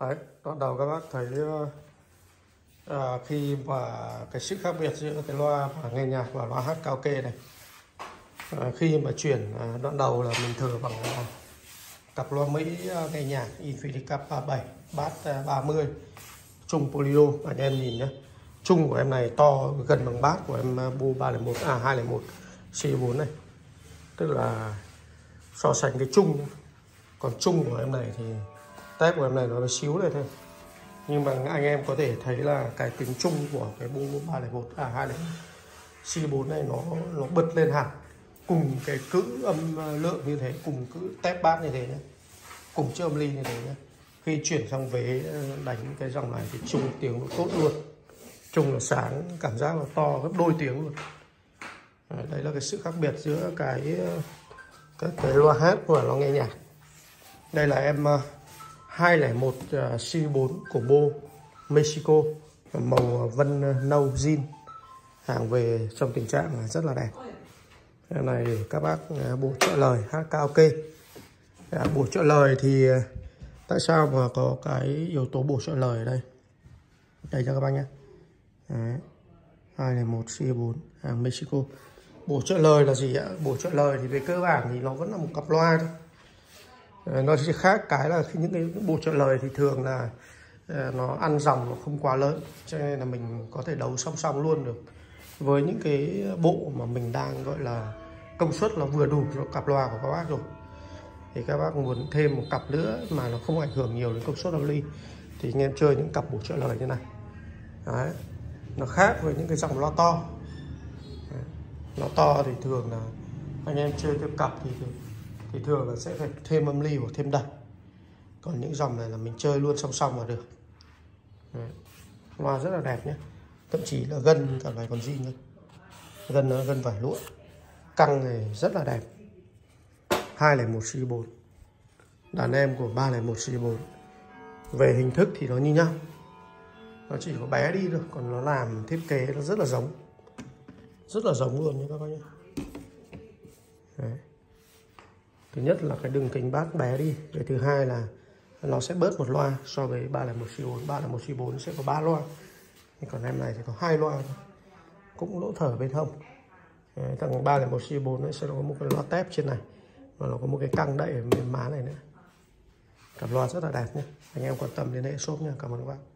Đấy, đoạn đầu các bác thấy ờ, à, khi mà cái sự khác biệt giữa cái loa mà nghe nhạc và loa hát cao kê này à, khi mà chuyển à, đoạn đầu là mình thử bằng à, cặp loa Mỹ à, nghe nhạc Infinica 37 bass à, 30 trung polio anh em nhìn nhé chung của em này to gần bằng bát của em à, Bu 301 à 201 C4 này. Tức là so sánh cái chung. Còn chung của em này thì tép của em này nó xíu này thôi. Nhưng mà anh em có thể thấy là cái tính chung của cái Bu 301 à 201 C4 này nó nó bật lên hẳn. Cùng cái cữ âm à, lượng như thế, cùng cữ tép bát như thế nhé cùng chữ âm ly như thế nhé khi chuyển sang vế à, đánh cái dòng này thì chung tiếng nó tốt luôn chung là sáng cảm giác là to gấp đôi tiếng luôn. Đây là cái sự khác biệt giữa cái ờ, cái, cái loa hát và loa nghe nhạc. Đây là em ờ, 201 ờ, C4 của Bo Mexico màu vân nâu zin hàng về trong tình trạng rất là đẹp. Cái này các bác bộ trợ lời hát karaoke. Dạ, bộ trợ lời thì tại sao mà có cái yếu tố bổ trợ lời ở đây? Đây cho các bác nhé. Đấy. 201 C4 hàng Mexico. Bổ trợ lời là gì ạ? Bổ trợ lời thì về cơ bản thì nó vẫn là một cặp loa thôi. Nó sẽ khác, cái là khi những cái bổ trợ lời thì thường là ờ, nó ăn dòng nó không quá lớn, cho nên là mình có thể đấu song song luôn được. Với những cái bộ mà mình đang gọi là công suất là vừa đủ cho cặp loa của các bác rồi. Thì các bác muốn thêm một cặp nữa mà nó không ảnh hưởng nhiều đến công suất âm ly, thì anh em chơi những cặp bổ trợ lời như này. Đấy nó khác với những cái dòng loa to. Đấy. to thì thường là anh em chơi theo cặp thì thì thường là sẽ phải thêm âm ly hoặc thêm đẩy còn những dòng này là mình chơi luôn song song là được. Đấy. loa rất là đẹp nhé. Thậm chí là gân cả vài còn zin nữa gân nó gân vải lụa. Căng này rất là đẹp. 201 C4 đàn em của 301 C4 về hình thức thì nó như nhau nó chỉ có bé đi được còn nó làm thiết kế nó rất là giống. Rất là giống luôn nha các bác nhé Đấy. thứ nhất là cái đường kính bát bé đi. Cái thứ hai là nó sẽ bớt một loa so với 301 C4 301 c bốn. Sẽ có ba loa. Còn em này thì có hai loa thôi. Cũng lỗ thở bên hông. Đấy, thằng 301 C4 nó sẽ có một cái loa tép trên này và nó có một cái căng đậy ở bên má này nữa. Cặp loa rất là đẹp nhé anh em quan tâm đến hệ shop nha cảm ơn các bạn